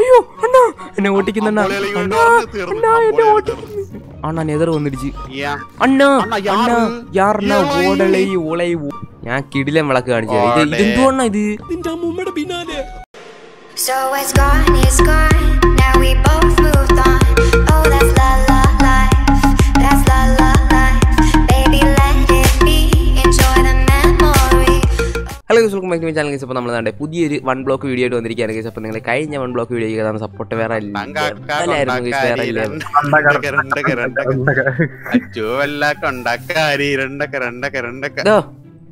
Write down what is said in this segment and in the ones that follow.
അയ്യോ അണ്ണാ എന്നെ ഓട്ടിക്കുന്ന അണ്ണാ. അമ്പോളി കളി അണ്ണാ നെതർ വന്നിടിച്ച് അണ്ണാ അണ്ണാ, യാറ്? ഓടളൈ ഓളൈ ഞാൻ കിടിലൻ വിളക്ക് കാണിച്ചു തരാം. ഇത് നിന്റെ അമ്മൂമ്മയുടെ പിന്നാലെ So it's gone, it's gone. Now we both moved on. Oh, that's la la hello guys welcome back to my channel guys അപ്പോൾ നമ്മൾ കണ്ടേ പുതിയൊരു വൺ ബ്ലോക്ക് വീഡിയോ ആയിട്ട് വന്നിരിക്കുകയാണ് ഗൈസ് അപ്പോൾ നിങ്ങൾ കഴിഞ്ഞ വൺ ബ്ലോക്ക് വീഡിയോ ചെയ്താണ് സപ്പോർട്ട് വേറെ.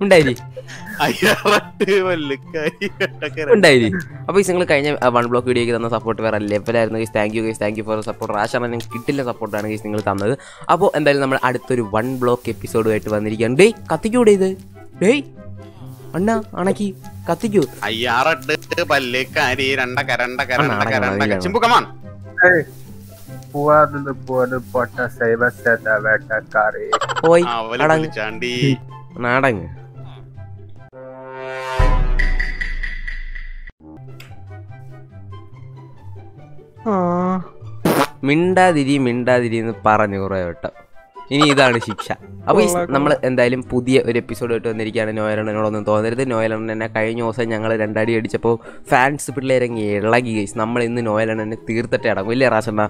ഉണ്ടായിരി. അപ്പോൾ നിങ്ങൾ കഴിഞ്ഞ വൺ ബ്ലോക്ക് വീഡിയോക്ക് തന്ന സപ്പോർട്ട് വേറെ ലെവലായിരുന്നു guys thank you guys thank you for support റാഷാണ് നിങ്ങൾക്ക് കിട്ടില്ല സപ്പോർട്ടാണ് ഗൈസ് നിങ്ങൾ തന്നത്. അപ്പോൾ എന്തായാലും നമ്മൾ അടുത്തൊരു വൺ ബ്ലോക്ക് എപ്പിസോഡുമായിട്ട് വന്നിരിക്കുകയാണ്. ഡേയ് കത്തിക്കൂടെ ഇത്? ഡേയ് അണ്ണ അണക്കി കത്തിക്കൂ. രണ്ട കരണ്ട കരണ്ട കരണ്ട ചാണ്ടി നാടങ്ങ് മിണ്ടാതിരി മിണ്ടാതിരി എന്ന് പറഞ്ഞു കുറേ വട്ടം. ഇനി ഇതാണ് ശിക്ഷ. അപ്പൊ നമ്മൾ എന്തായാലും പുതിയ ഒരു എപ്പിസോഡ് ആയിട്ട് വന്നിരിക്കുകയാണ് നോയലണ്ണനോടൊന്നും തോന്നരുത്. നോയലണ്ണൻ എന്നെ കഴിഞ്ഞ ദിവസം ഞങ്ങൾ രണ്ടടി അടിച്ചപ്പോൾ ഫാൻസ് പിള്ളേരങ്ങി ഇളകി ഗൈസ് നമ്മൾ ഇന്ന് നോയലണ്ണനെ തീർത്തിട്ട് അടങ്ങും. ഇല്ലേ റാസണ്ണ?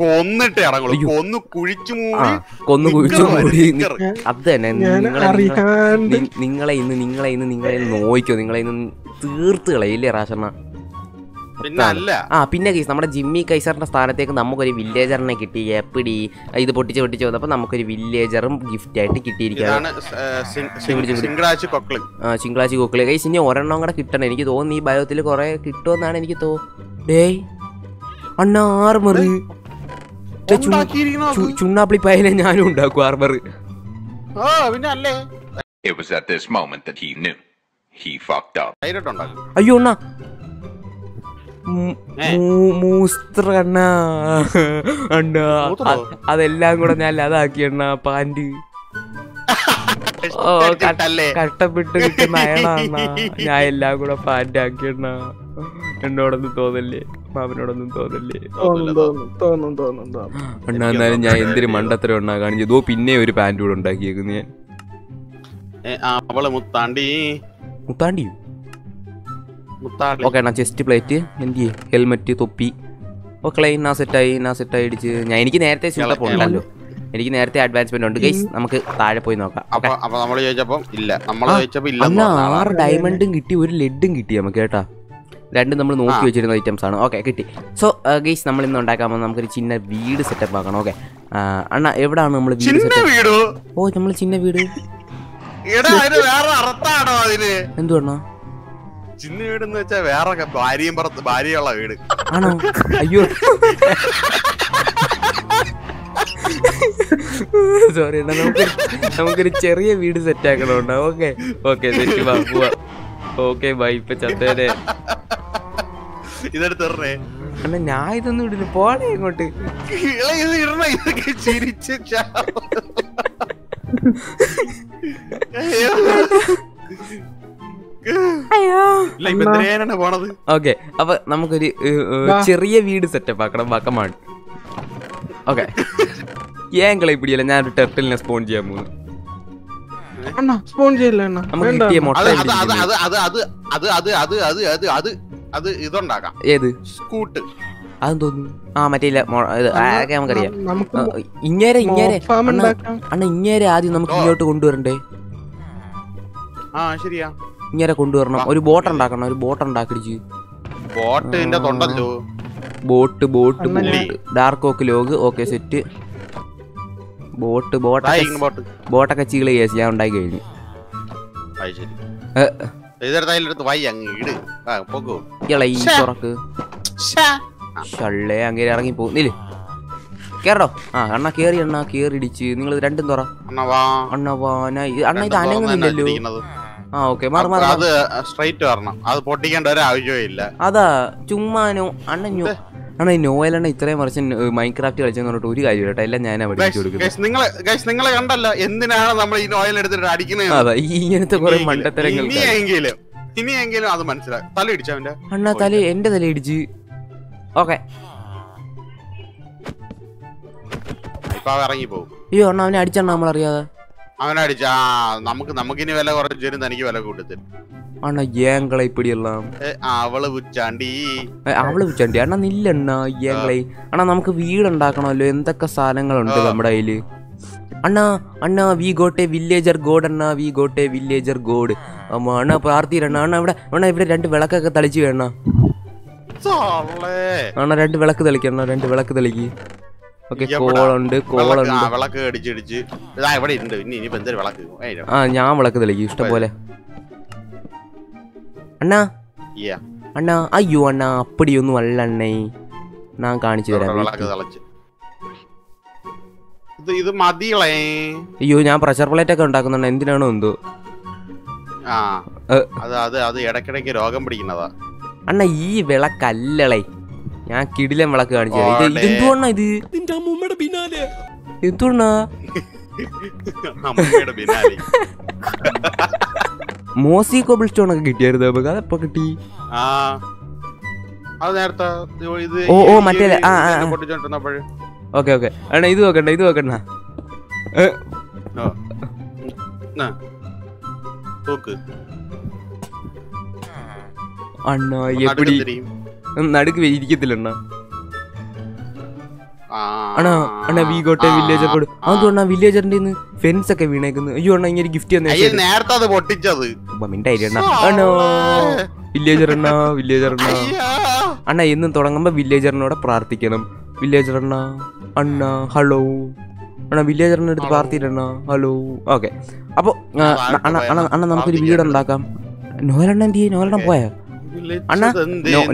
കൊന്നിട്ട് ഇറങ്ങുള്ളൂ അയ്യോ. കൊന്ന് കുഴിച്ചു മൂടി കൊന്നു കുഴിച്ചു നിക്കറ് അത് തന്നെ. നിങ്ങളെ നിങ്ങളെ ഇന്ന് നിങ്ങളെ ഇന്ന് നിങ്ങളെ ഇന്ന് നോയിക്കോ. നിങ്ങളെ ഇന്ന് തീർത്ത് കളയില്ലേ അല്ല ആ പിന്നെ കേസ് നമ്മുടെ ജിമ്മി കൈസറിന്റെ സ്ഥാനത്തേക്ക് നമുക്കൊരു വില്ലേജറിനെ കിട്ടി. എപ്പിടി ഇത് പൊട്ടിച്ച് പൊട്ടിച്ച് വന്നപ്പോൾ നമുക്കൊരു വില്ലേജറും ഗിഫ്റ്റ് ആയിട്ട് കിട്ടിയിരിക്കുകയാണ്. ഇതാണ് സിംഗിളാച്ച് കൊക്കൾ. ആ, ചിങ്കളാച്ചി കൊക്കിളി. കൈസ് ഇനി ഒരെണ്ണം കൂടെ കിട്ടണം. എനിക്ക് തോന്നുന്നു ഈ ബയോത്തിൽ കുറെ കിട്ടുമെന്നാണ് എനിക്ക് തോ ഡേയ് അണ്ണ? ചുണ്ണാപ്പിളി പയലെ ഞാനും ഉണ്ടാക്കും ആർമർ അയ്യോ അണ്ണ അണ്ണ അണ്ണ അതെല്ലാം കൂടെ ഞാൻ അതാക്കി അണ്ണ പാന്റ്. ഓ കട്ടപ്പെട്ട് കിട്ടുന്ന അയണാണ ഞാൻ എല്ലാം കൂടെ പാന്റ് ആക്കി അണ്ണ. എന്നോടൊന്നും തോന്നല്ലേ? മാമനോടൊന്നും തോന്നല്ലേ? തോന്നും തോന്നും തോന്നും തോന്നും തോന്നും. അണ്ണ എന്നാലും ഞാൻ എന്തൊരു മണ്ടത്തരം ഉണ്ടാ കാണിച്ചു. ഇതോ പിന്നെ ഒരു പാന്റ് കൂടെ ഉണ്ടാക്കിയേക്കുന്നു. ഞാൻ അവളെ മുത്താണ്ടി. മുത്താണ്ടിയോ? മുത്താണ്ടി ഓക്കെ അണ്ണാ ചെസ്റ്റ് പ്ലേറ്റ് എന്തി ഹെൽമെറ്റ് തൊപ്പി. ഓക്കെ നാ സെറ്റായി നാ സെറ്റായി അടിച്ച് ഞാൻ എനിക്ക് നേരത്തെ സ്യൂട്ടപ്പ് ഉണ്ടല്ലോ. എനിക്ക് നേരത്തെ അഡ്വാൻസ്മെന്റ് ഉണ്ട്. ഗൈസ് നമുക്ക് താഴെ പോയി നോക്കാം. അപ്പൊ ചോദിച്ചപ്പം ഇല്ല. നമ്മൾ ചോദിച്ചപ്പോ ഇല്ല. ആറ് ഡയമണ്ടും കിട്ടി ഒരു ലെഡും കിട്ടി നമുക്ക് കേട്ടാ. രണ്ടും നമ്മൾ നോക്കി വെച്ചിരുന്ന ഐറ്റംസ് ആണ്. ഓക്കെ കിട്ടി. സോ ഗൈസ് നമ്മൾ ഇന്ന് ഉണ്ടാക്കാൻ പോകുന്നത് നമുക്കൊരു ചിന്ന വീട് സെറ്റപ്പ് ആക്കണം. ഓക്കെ. അണ്ണ എവിടാണ് നമ്മൾ വീട് സെറ്റപ്പ് ഓ നമ്മൾ ചിന്ന വീട്. എന്തുവാണോ ചിന്ന വീട് എന്ന് വെച്ചാ വേറെ ഭാര്യയും പുറത്ത് ഭാര്യയുള്ള വീട്. ആണോ? അയ്യോ. സോറി നമുക്ക് നമുക്കൊരു ചെറിയ വീട് സെറ്റ് ആക്കണോണ്ട. ഓക്കെ ഓക്കെ ശരി വാ പോവാ. ഓക്കെ ബൈ ഇപ്പൊ ചത്തേനെ ഇതെടുത്ത് ഞാൻ ഇതൊന്നും ഇടില്ല പോണേ ഇങ്ങോട്ട്. ഇതൊക്കെ ചിരിച്ച് അയ്യോ. ഓക്കെ അപ്പൊ നമുക്കൊരു ചെറിയ വീട് സെറ്റപ്പ് ആക്കണം. വക്കമാണ് ഓക്കെ. ഏങ്കളെ പിടിയല്ല? ഞാൻ ഒരു ടെർട്ടിലിനെ സ്പോൺ ചെയ്യാൻ പോകുന്നു സ്പോൺ ചെയ്യില്ല നമുക്ക് ഏത്? സ്കൂട്ട്. ആ മറ്റേ നമുക്കറിയാം. ആദ്യം നമുക്ക് ഇങ്ങോട്ട് കൊണ്ടുവരണ്ടേ? ആ ശരിയാ. ഇങ്ങനെ കൊണ്ടുവരണം. ഒരു ബോട്ട് ഉണ്ടാക്കണം. ഒരു boat ഉണ്ടാക്കിടിച്ച് boat boat dark oak log okay set boat boat ബോട്ടൊക്കെ ചീള കേസ് ഞാൻ ഉണ്ടായി കഴിഞ്ഞു. അങ്ങനെ ഇറങ്ങി പോകുന്നില്ലേ കേറോ ആ അണ്ണ കേറി അണ്ണ കേറിടിച്ച് നിങ്ങൾ രണ്ടും തുറ. അണ്ണ വാ വാ അണ്ണ ഇത് അനങ്ങുന്നില്ലല്ലോ. ആ ഓക്കെ. മാറി മാറി അത് സ്ട്രൈറ്റ് വരണം. അത് പൊട്ടിക്കേണ്ട ഒരു ആവശ്യവും ഇല്ല. അതാ ചുമ്മാനോ അണ്ണ ഞോ അണ്ണ ഈ നോയലണ്ണ ഇത്രയും വർഷം മൈൻക്രാഫ്റ്റ് കളിച്ചെന്ന് പറഞ്ഞിട്ട് ഒരു കാര്യം കേട്ടോ. എല്ലാം ഞാനാ പഠിച്ചു കൊടുക്കുന്നത്. നിങ്ങളെ ഗൈസ് നിങ്ങളെ കണ്ടല്ലോ എന്തിനാണ് നമ്മൾ ഈ നോയൽ എടുത്തിട്ട് അടിക്കുന്നത് അതാ ഈ ഇങ്ങനത്തെ കുറെ മണ്ടത്തരങ്ങൾ ഇനിയെങ്കിലും അത് മനസ്സിലാക്കും തല ഇടിച്ചവന്റെ അണ്ണ തല എന്റെ തല ഇടിച്ച്. ഓക്കെ. ഇപ്പൊ ഇറങ്ങി പോകും അയ്യോ അണ്ണാ അവനെ അടിച്ചണ്ണ നമ്മളറിയാതെ. അവനടിച്ച ആ നമുക്ക് നമുക്കിനി വില കുറച്ചു തരും തനിക്ക് വില കൂട്ടത്തരും അണ്ണാ ഏങ്കളെ ഇപ്പിടിയെല്ലാം ഏ, ആ, അവൾ പുച്ചാണ്ടി. അവൾ വിളിച്ചോണ്ടി അണ്ണാ നില്ലണ്ണ ഏങ്കളെ. അണ്ണാ നമുക്ക് വീടുണ്ടാക്കണമല്ലോ. എന്തൊക്കെ സാധനങ്ങളുണ്ട്. നമ്മുടെ കയ്യിൽ? അണ്ണാ അണ്ണാ we got a villager god Anna we got a villager god. അണ്ണാ പ്രാർത്ഥിരണ്ണ അണ്ണാ ഇവിടെ അണ്ണാ ഇവിടെ രണ്ട് വിളക്കൊക്കെ തളിച്ചു വേണ സാളേ. അണ്ണാ രണ്ട് വിളക്ക് തെളിക്കണം രണ്ട് വിളക്ക് തെളിക്ക്. ഓക്കെ എവിടാ? കോളുണ്ട് വിളക്ക് കോളുണ്ട്. ആ, വിളക്ക് അടിച്ചടിച്ച് ഇതാ ഇവിടെ ഉണ്ട് ഇനി ഇനി എന്തൊരു വിളക്ക്? ആ ഞാൻ വിളക്ക് തെളിക്കും ഇഷ്ടം പോലെ. അണ്ണാ. അണ്ണാ അയ്യോ അണ്ണാ അപ്പടിയൊന്നും അല്ല അണ്ണേ. ഞാൻ കാണിച്ചു തരാം ഇത് ഇത് മതികളേ അയ്യോ ഞാൻ പ്രഷർ പ്ലേറ്റ് ഒക്കെ ഉണ്ടാക്കുന്നുണ്ട് എന്തിനാണോ എന്തോ? ആ. അത് അത് അത് ഇടക്കിടക്ക് രോഗം പിടിക്കുന്നതാ. അണ്ണ ഈ വിളക്കല്ലളേ. ഞാൻ കിടിലൻ വിളക്ക് കാണിച്ചു. ഇത് മോസി കോബിൾ സ്റ്റോൺ ഒക്കെ കിട്ടിയായിരുന്നു? നമുക്ക് അതെപ്പോ കിട്ടി? ആ. നേരത്തെ ഇത് ഓ, ഓ, മറ്റേ ഓക്കെ ഓക്കെ. അണ്ണ ഇത് നോക്കണ്ട ഇത് നോക്കണ്ട അണ്ണ. എപ്പിടി. നടുക്ക് ഇരിക്കത്തില്ല അണ്ണാ. അണ്ണാ അണ്ണ we got a villager god ആ. അതുകൊണ്ടാ വില്ലേജറിന്റെ ഫെൻസ് ഒക്കെ വീണേക്കുന്നു. അയ്യോ അണ്ണ ഇങ്ങനെ ഗിഫ്റ്റ് തന്നെ നേരത്തെ അത് പൊട്ടിച്ചത്. മിണ്ടായി അണ്ണ? അണ്ണോ വില്ലേജർ അണ്ണ വില്ലേജർ അണ്ണ. അണ്ണ എന്നും തുടങ്ങുമ്പോ വില്ലേജറിനോട് പ്രാർത്ഥിക്കണം. വില്ലേജർ അണ്ണ അണ്ണ ഹലോ അണ്ണ വില്ലേജറിന്റെ അടുത്ത് പ്രാർത്ഥിക്കണ ഹലോ ഓക്കെ അപ്പൊ അണ്ണാ അണ്ണ അണ്ണ അണ്ണ ഉണ്ടാക്കാം. നമുക്കൊരു വീടുണ്ടാക്കാം എന്ത് ചെയ്യും? നോലണ്ണ പോയാ? അണ്ണ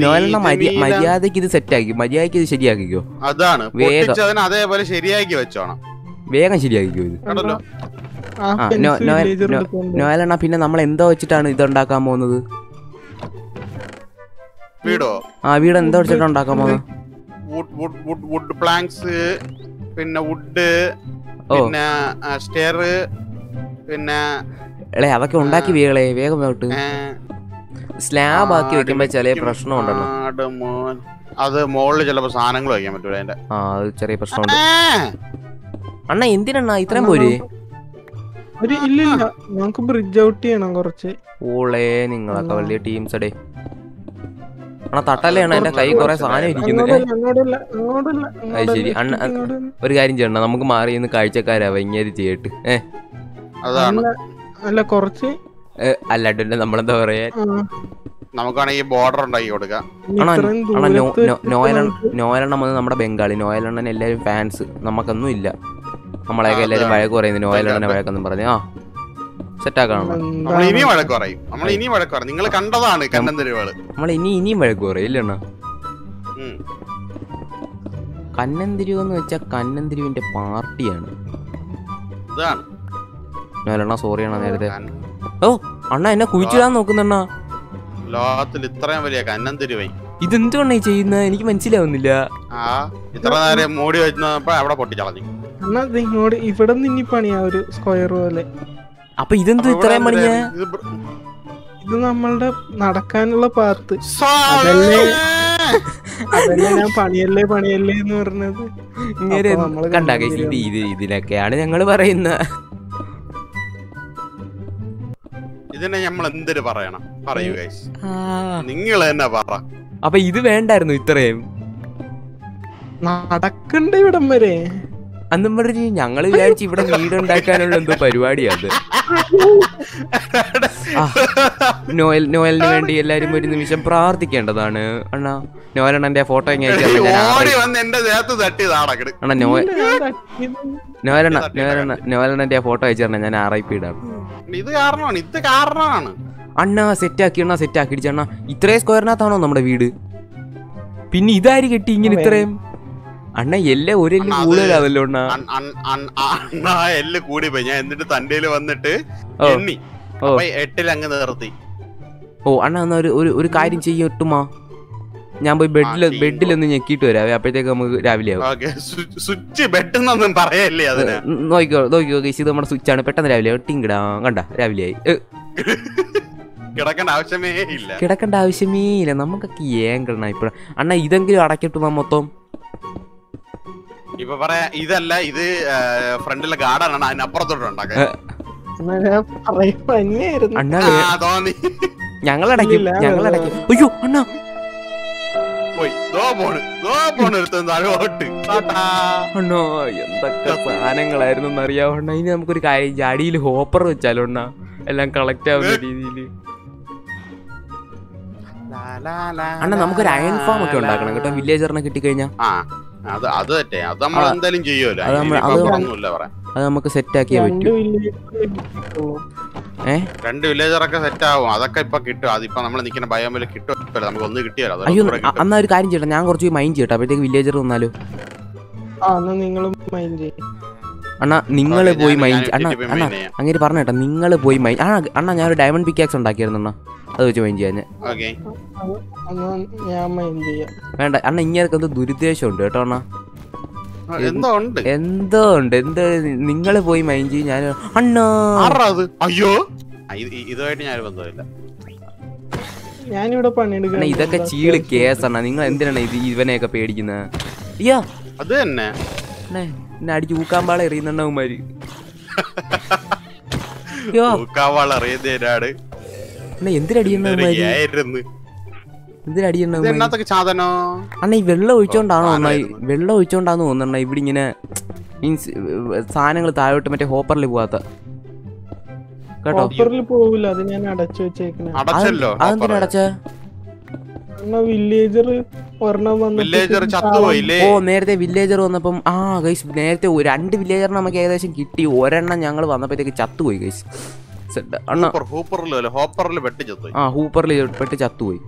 നോയലെണ്ണ? മര്യാദയ്ക്ക് ഇത് സെറ്റാക്കി. മര്യാദയ്ക്ക് ഇത് ശരിയാക്കിക്കോ. അതാണ്. വേഗം. അതേപോലെ ശരിയാക്കി വെച്ചോണം. വേഗം ശരിയാക്കിക്കോ ഇത്. കണ്ടല്ലോ? ആ ആ, fence നോ- നോ- എടുത്തോണ്ട്. പിന്നെ നമ്മൾ എന്തോ വെച്ചിട്ടാണ് ഇത് ഉണ്ടാക്കാൻ പോകുന്നത്? വീടോ? ആ വീട് എന്തോ വെച്ചിട്ടാണ് ഉണ്ടാക്കാൻ പോകുന്നത്? വുഡ് പ്ലാങ്ക്സ് പിന്നെ വുഡ് പിന്നെ സ്റ്റെയർ പിന്നെ എളേ അതൊക്കെ ഉണ്ടാക്കി വീകളെ വേഗം വേട്ട് ഏ, സ്ലാബ് ആക്കി വെക്കുമ്പോ ചെറിയ ആടും പ്രശ്നം ഉണ്ടല്ലോ മോൻ. അത് മുകളിൽ ചിലപ്പോ സാധനങ്ങൾ വയ്ക്കാൻ പറ്റൂല അതിന്റെ. ആ അത് ചെറിയ പ്രശ്നമുണ്ട്. അണ്ണ! എന്തിനാ ഇത്രയും പോരെ? ഒരു ഇല്ലില്ല. നമുക്ക് ബ്രിഡ്ജ് ഔട്ട് ചെയ്യണം കുറച്ച്. ഓളേ നിങ്ങളൊക്കെ വലിയ ടീംസ് അടേ അണ്ണാ തട്ടല്ലേ എന്റെ കൈ കുറെ സാധനം അത് ശരി. അണ്ണ- ഒരു കാര്യം ചെയ്യണ്ട നമുക്ക് മാറി ഇന്ന് ചെയ്യട്ട്. ഏ? അതാണ്. അല്ല കുറച്ച് അല്ലാണ്ട് നമ്മളെന്താ പറയാ? നമുക്കാണെങ്കിൽ ബോർഡർ ഉണ്ടാക്കി കൊടുക്കാം. അണ്ണാ നോ- നോ- നോയലെണ്ണ നമുക്ക് നോയലെണ്ണം വന്ന് നമ്മുടെ ബംഗാളി. നോയലെണ്ണൻ എല്ലാരും ഫാൻസ് നമുക്കൊന്നും ഇല്ല. നമ്മളെയൊക്കെ എല്ലാരും. വഴക്ക് പറയുന്നു. നോയലെണ്ണനെ വഴക്കെന്നും പറഞ്ഞു. ആ നമ്മൾ ഇനിയും വഴക്ക് പറയും. നമ്മൾ ഇനിയും വഴക്ക് പറയും. നിങ്ങൾ കണ്ടതാണ് കണ്ണൻ തെരുവുകൾ. നമ്മൾ ഇനി ഇനിയും വഴക്ക് പറയും. എന്ന് വെച്ചാൽ കന്നന്തിരിവിന്റെ പാർട്ടിയാണ്. ഇതാണ്. നേരത്തെ. ഓ അണ്ണ എന്നെ കുഴിച്ചിടാൻ നോക്കുന്നണ്ണ. ലോകത്തിൽ ഇത്രയും വലിയ കന്നം തിരുവൈ ഇതെന്തുകൊണ്ടാ ഈ ചെയ്യുന്നത് എനിക്ക് മനസ്സിലാവുന്നില്ല. ആ ഇത്ര നേരം മോടി വെച്ചപ്പോ അവിടെ പൊട്ടിച്ചളഞ്ഞു. അണ്ണാ ഇങ്ങോട്ട് ഇവിടെ നിന്നി പണിയാ ഒരു സ്ക്വയർ പോലെ. അപ്പൊ ഇതെന്ത് ഇത്രയും പണിയ? ഇത് നമ്മളുടെ നടക്കാനുള്ള പാത്ത്. സാധനം. അതല്ലേ ഞാൻ പണിയല്ലേ പണിയല്ലേ എന്ന് പറഞ്ഞത്. കണ്ട ഇത് ഇത് ഇതിനൊക്കെയാണ് ഞങ്ങൾ പറയുന്നത് ഇതിനെ നമ്മൾ എന്തിനു പറയണം? പറയൂ ഗൈസ് നിങ്ങൾ തന്നെ പറ. അപ്പൊ ഇത് വേണ്ടായിരുന്നു ഇത്രയും. നടക്കണ്ട ഇവിടം വരെ. അന്നും പറഞ്ഞ് ഞങ്ങൾ വിചാരിച്ച് ഇവിടെ വീടുണ്ടാക്കാനുള്ള എന്തോ പരിപാടിയാണ് നോയൽ നോയലിന് വേണ്ടി എല്ലാരും ഒരു നിമിഷം പ്രാർത്ഥിക്കേണ്ടതാണ്. അണ്ണാ നോയലണ്ണന്റെ ഫോട്ടോ അണ്ണാ നോയൽ നോയലണ്ണ നോയലണ്ണ നോയലണ്ണന്റെ ഫോട്ടോ അയച്ചു ഞാൻ ആർ ഐ പി ഇത് കാരണമാണ് ഇത് കാരണമാണ്. അണ്ണാ സെറ്റ് ആക്കി അണ്ണ സെറ്റ് ആക്കി അണ്ണ ഇത്രയും സ്ക്വയറിനകത്താണോ നമ്മുടെ വീട്? പിന്നെ ഇതാര് കെട്ടി ഇങ്ങനെ ഇത്രയും? അണ്ണ എല്ല ഒരു എല്ല് അണ്ണാ, അത് അണ്ണ? എല്ല് കൂടി പോയി ഞാൻ എന്നിട്ട് തന്റെ വന്നിട്ട്. എണ്ണി. എട്ടിൽ അങ്ങ് നിർത്തി. ഓ അണ്ണ എന്നാ ഒരു ഒരു കാര്യം ചെയ്യട്ടുമാ ഞാൻ പോയി ബെഡിൽ ബെഡിൽ ബെഡിലൊന്ന് ഞെക്കിയിട്ട് വരാം അപ്പോഴത്തേക്ക് നമുക്ക് രാവിലെ ആവും. സ്വിച്ച് ബെട്ടെന്നൊന്നും പറയല്ലേ അതിന്? നോക്കിക്കോ നോക്കിക്കോ ഇത് നമ്മുടെ സ്വിച്ച് ആണ് പെട്ടെന്ന് രാവിലെ ആവും. ടിങ്കിടാ കണ്ട രാവിലെ ആയി. കിടക്കേണ്ട ആവശ്യമേ ഇല്ല. കിടക്കേണ്ട ആവശ്യമേ ഇല്ല. നമുക്കൊക്കെ ഏങ്കണ്ണ ഇപ്പഴ. അണ്ണ ഇതെങ്കിലും അടക്കിട്ടു മൊത്തം? ഇപ്പൊ പറയാ ഇതല്ല ഇത് ഫ്രണ്ടിലെ ഗാർഡൻ ആണ് അതിനപ്പുറത്തോട്ട് ഉണ്ടാക്കാൻ ഇല്ല, ഞങ്ങളടക്കും. അയ്യോ അണ്ണ. പോയി. ദോ പോണ് ദോ പോണ് എടുത്ത് അണ്ണോ എന്തൊക്കെ സാധനങ്ങളായിരുന്നു എന്നറിയാവോ അണ്ണ? ഇനി നമുക്കൊരു കാര്യം. അടിയിൽ ഹോപ്പർ വെച്ചാലോ അണ്ണ? എല്ലാം കളക്ട് ആവുന്ന രീതിയിൽ അണ്ണ നമുക്കൊരു അയൺ ഫാം ഒക്കെ ഉണ്ടാക്കണം കേട്ടോ വില്ലേജറിനെ കിട്ടിക്കഴിഞ്ഞാ. ആ. അത് അത് തെറ്റേ. അത് നമ്മൾ. എന്തായാലും ചെയ്യുമല്ലോ അത് നമുക്ക് സെറ്റ് ആക്കിയേ പറ്റൂ. ഏ? രണ്ട് വില്ലേജറൊക്കെ സെറ്റ് ആവും അതൊക്കെ ഇപ്പൊ കിട്ടും. അതിപ്പോ നമ്മൾ നിൽക്കുന്ന ബയോമിൽ കിട്ടും. നമുക്ക് ഒന്ന് കിട്ടിയല്ലോ. അയ്യോ അതൊക്കെ ഒരു കാര്യം ചെയ്യട്ടെ. ഞാൻ കുറച്ച് മൈൻഡ് ചെയ്യട്ടെ. അപ്പോഴത്തേക്ക് വില്ലേജർ വന്നാലോ? ആ നിങ്ങളും മൈൻഡ് ചെയ്യും. അണ്ണാ നിങ്ങൾ പോയി മൈൻ അണ്ണാ അണ്ണാ അങ്ങനെ പറഞ്ഞേട്ടാ നിങ്ങൾ പോയി മൈൻ ആ അണ്ണാ ഞാനൊരു ഡയമണ്ട് പിക്കാക്സ് ഉണ്ടാക്കിയായിരുന്നു അണ്ണാ അത് വെച്ച് മൈൻഡ് ചെയ്യാൻ. ഞാൻ ഞാൻ വേണ്ട അണ്ണ ഇങ്ങനെ എന്തോ ദുരുദ്ദേശം ഉണ്ട് കേട്ടോ അണ്ണാ. എന്തോ ഉണ്ട്? എന്തോ ഉണ്ട് എന്തോ നിങ്ങൾ പോയി മൈൻ ചെയ്യും ഞാൻ അണ്ണാ. അയ്യോ. ഇതുമായിട്ട് ഞാൻ ബന്ധമില്ല ഞാനിവിടെ ഇതൊക്കെ ചീൾ കേസ് അണ്ണാ നിങ്ങൾ എന്തിനാണ് ഇത് ഇവനെയൊക്കെ പേടിക്കുന്നത് അയ്യാ അത് തന്നെ. എന്നെ അടിച്ച് ഊക്കാമ്പാള എറിയുന്നുണ്ടാവുമാര് അണ്ണാ ഈ വെള്ളം ഒഴിച്ചോണ്ടാണോ ഓ, വെള്ളം ഒഴിച്ചോണ്ടാന്ന് തോന്നണ ഇവിടെ ഇങ്ങനെ മീൻസ് സാധനങ്ങൾ താഴോട്ട് മറ്റേ ഹോപ്പറിൽ പോവാത്ത. കേട്ടോ? പോവില്ല അത് ഞാൻ അടച്ചു വെച്ചേക്കണേ. അടച്ചല്ലോ അതെന്തിനാ അടച്ച? വില്ലേജർ വില്ലേജർ ചത്തുപോയില്ലേ ഓ നേരത്തെ വില്ലേജർ വന്നപ്പം ആ ഗൈസ് നേരത്തെ രണ്ട് വില്ലേജറിന് നമുക്ക് ഏകദേശം കിട്ടി. ഒരെണ്ണം ഞങ്ങൾ വന്നപ്പോഴത്തേക്ക് ചത്തുപോയി ഗൈസ് ആ ഹൂപ്പറിൽ പെട്ട് ചത്തുപോയി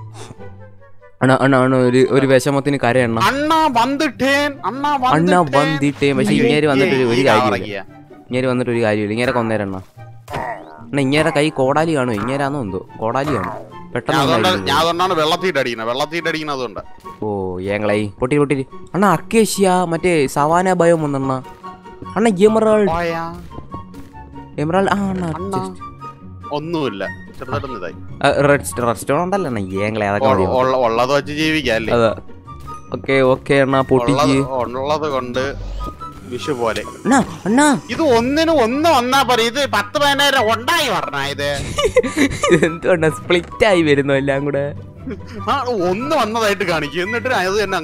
അണ്ണ അണ്ണ അണ്ണ ഒരു ഒരു വിഷമത്തിന് കരയണ്ണ. അണ്ണ. വന്നിട്ടേ പക്ഷെ ഇങ്ങേര് വന്നിട്ട് ഒരു- കാര്യമില്ല. ഇങ്ങേര് ഇങ്ങനെ വന്നിട്ട് ഒരു കാര്യമില്ല. ഇങ്ങനെ കൊന്നേരണ്ണ. അണ്ണ ഇങ്ങേരെ കൈ കോടാലി കാണോ ഇങ്ങേരാന്നോ എന്തോ? കോടാലി കാണോ ഞാൻ അതുകൊണ്ടാണ് വെള്ളത്തീട്ട് അടിക്കുന്നത്. വെള്ളത്തീട്ട് അടിക്കുന്നത് അതുകൊണ്ട്. ഓ ഏങ്ങളായി പൊട്ടി പൊട്ടി. അണ്ണാ അക്കേഷ്യ മറ്റേ സവാന ഭയം വന്നണ്ണ അണ്ണ. എമറാൾഡ്. എമറാൾഡ് ആ അണ്ണ ഒന്നുമില്ല. റെസ്റ്റോറന്റ് ഉണ്ടല്ലോ അണ്ണ ഏങ്ങളെ അതൊക്കെ ഉള്ളത് വെച്ച് ജീവിക്കാം അതെ. ഓക്കെ ഓക്കെ അണ്ണാ പൊട്ടിക്ക് ഉള്ളത് കൊണ്ട് വിഷു പോലെ. അണ്ണാ അണ്ണാ ഇത് ഒന്നിന് ഒന്ന് വന്നാ പറ ഇത് പത്ത് പതിനായിരം ഉണ്ടായി പറഞ്ഞ ഇത്. എന്തുകൊണ്ടാ സ്പ്ലിറ്റ് ആയി വരുന്നു എല്ലാം കൂടെ? ആ ഒന്ന് വന്നതായിട്ട് കാണിക്കും. എന്നിട്ട് അത് തന്നെ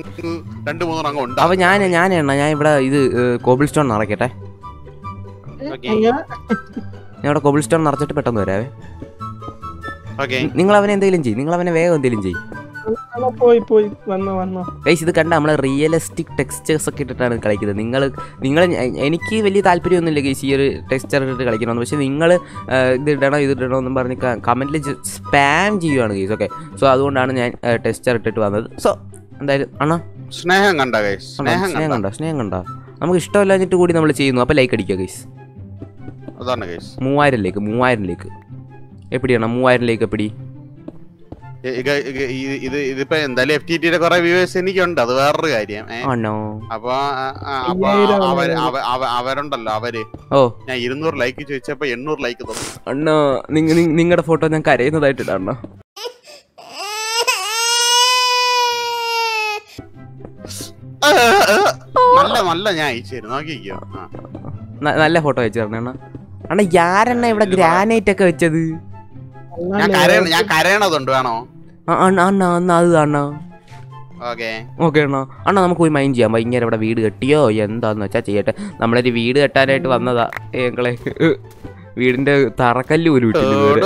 രണ്ടു മൂന്നെണ്ണം അങ്ങ് ഉണ്ടാവും അപ്പൊ ഞാൻ ഞാൻ എണ്ണ. ഞാൻ ഇവിടെ ഇത് കോബിൾ സ്റ്റോൺ നിറയ്ക്കട്ടെ. ഞാൻ ഇവിടെ കോബിൾ സ്റ്റോൺ നിറച്ചിട്ട് പെട്ടെന്ന് വരാവേ. ഓക്കെ നിങ്ങൾ അവനെ എന്തെങ്കിലും ചെയ്യും. നിങ്ങൾ അവനെ വേഗം എന്തെങ്കിലും ചെയ്യും. പോയി പോയി. വന്നോ വന്നോ. ഗൈസ് ഇത് കണ്ട നമ്മൾ റിയലിസ്റ്റിക് ടെക്സ്ചേഴ്സ് ഒക്കെ ഇട്ടിട്ടാണ് കളിക്കുന്നത്. നിങ്ങൾ നിങ്ങൾ എനിക്ക് വലിയ താല്പര്യമൊന്നുമില്ല ഗൈസ് ഈ ഒരു ടെക്സ്ചർ ഇട്ടിട്ട് കളിക്കണമെന്ന്. പക്ഷേ നിങ്ങൾ ഇത് ഇടണോ ഇത് ഇടണോ എന്നും പറഞ്ഞ് കമന്റിൽ സ്പാം ചെയ്യുവാണ് ഗൈസ് ഓക്കെ സോ അതുകൊണ്ടാണ് ഞാൻ ടെക്സ്ചർ ഇട്ടിട്ട് വന്നത്. സോ എന്തായാലും അണ്ണാ? സ്നേഹം കണ്ട ഗൈസ് സ്നേഹം സ്നേഹം കണ്ട. കണ്ടോ സ്നേഹം കണ്ടോ. നമുക്ക് ഇഷ്ടമല്ലാഞ്ഞിട്ട് കൂടി നമ്മൾ ചെയ്യുന്നു. അപ്പോൾ ലൈക്ക് അടിക്കുക ഗൈസ് അതാണ് ഗൈസ് മൂവായിരം ലേക്ക് മൂവായിരം ലേക്ക് എപ്പിടിയാണ്? മൂവായിരം ലേക്ക് എപ്പിടി? ഇത് ഇതിപ്പോ എന്തായാലും എഫ് ടി ടിയുടെ കുറെ വ്യൂവേഴ്സ് എനിക്കുണ്ട്. അത് വേറൊരു കാര്യം. അപ്പൊ അവരുണ്ടല്ലോ അവർ. ഞാൻ ഇരുന്നൂറ് ലൈക്ക് ചോദിച്ചപ്പോ എണ്ണൂറ് ലൈക്ക് തന്നു. അണ്ണാ നിങ്ങളുടെ ഫോട്ടോ ഞാൻ കരയുന്നതായിട്ട് ഇടാണ്ണ നല്ല നല്ല ഞാൻ അയച്ചു നോക്കിക്കോ. നല്ല ഫോട്ടോ അയച്ചു തരണേ അണ്ണ. അണ്ണ യാരെണ്ണ ഇവിടെ ഗ്രാനൈറ്റ് ഒക്കെ വെച്ചത്? ഞാൻ കരയണ ഞാൻ കരയണതുണ്ട് വേണോ? അണ്ണാ അണ്ണ അണ്ണ അണ്ണ അത് അണ്ണ ഓക്കെ. ഓക്കെ അണ്ണ. അണ്ണ നമുക്ക് പോയി മൈൻഡ് ചെയ്യാം. ഭയങ്കര ഇവിടെ വീട് കെട്ടിയോ? എന്താന്ന് വെച്ചാ ചെയ്യട്ടെ. നമ്മളൊരു വീട് കെട്ടാനായിട്ട് വന്നതാ. ഞങ്ങളെ വീടിന്റെ തറക്കല്ല് പോലും ഇട്ടില്ല ഇതുവരെ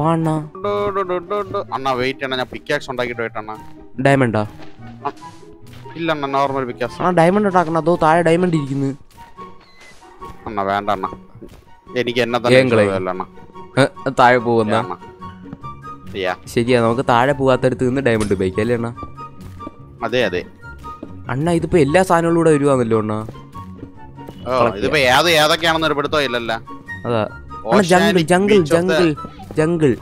വാ അണ്ണാ. അണ്ണാ വെയിറ്റ് അണ്ണാ ഞാൻ പിക്കാക്സ് ഉണ്ടാക്കിട്ട് പോയിട്ട് അണ്ണ. ഡയമണ്ടാ ഇല്ല അണ്ണ നോർമൽ പിക്കാക്സ് ആ ഡയമണ്ട് ഉണ്ടാക്കണം. അതോ താഴെ ഡയമണ്ട് ഇരിക്കുന്നു. അണ്ണ വേണ്ട അണ്ണ. എനിക്ക് എന്നെ. തന്നെ താഴെ പോകുന്ന? ശരിയാ നമുക്ക് താഴെ പോകാത്തടുത്ത് നിന്ന് ഡയമണ്ട് ഉപയോഗിക്കാം അല്ലേ അണ്ണ? അതെ അതെ. അണ്ണ ഇതിപ്പോ എല്ലാ സാധനങ്ങളും കൂടെ വരുവാന്നല്ലോ അണ്ണ. ഓ ഇതിപ്പോ ഏത് ഏതൊക്കെയാണെന്ന് ഒരു പിടുത്തം ഇല്ലല്ലോ. അതാ. ജംഗിൾ ജംഗിൾ ജംഗിൾ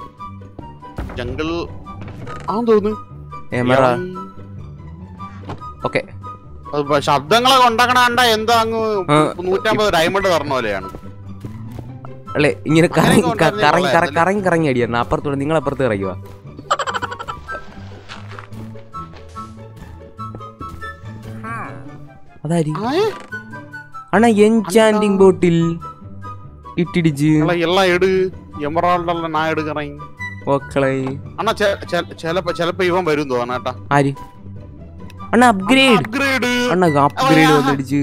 ജംഗിൾ തോന്നുന്നു. ഓക്കെ ശബ്ദങ്ങളെ കൊണ്ടാക്കണ എന്തോ അങ്ങ് നൂറ്റമ്പത് ഡയമണ്ട് തരണ പോലെയാണ്. അല്ലെ ഇങ്ങനെ കറങ്ങി കറങ്ങി കറങ്ങി കറങ്ങി അടിയായിരുന്നു. അപ്പുറത്തൂടെ നിങ്ങളപ്പുറത്ത് ഇറങ്ങുക അതാരി? അണ ബോട്ടിൽ ഇട്ടിടിച്ച്. എല്ലാം എമറാൾഡ് ഞാൻ ചെലപ്പോ ഇവൻ വരും തോന്നാട്ടാ ആര്? അണ്ണാ അപ്ഗ്രേഡ് അപ്ഗ്രേഡ് അണ്ണാ അപ്ഗ്രേഡ് വന്നിടിച്ച്.